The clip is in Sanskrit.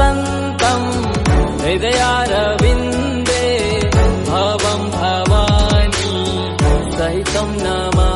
भवन्तम् हृदयारविन्दे भवं भवानी सहितं नमा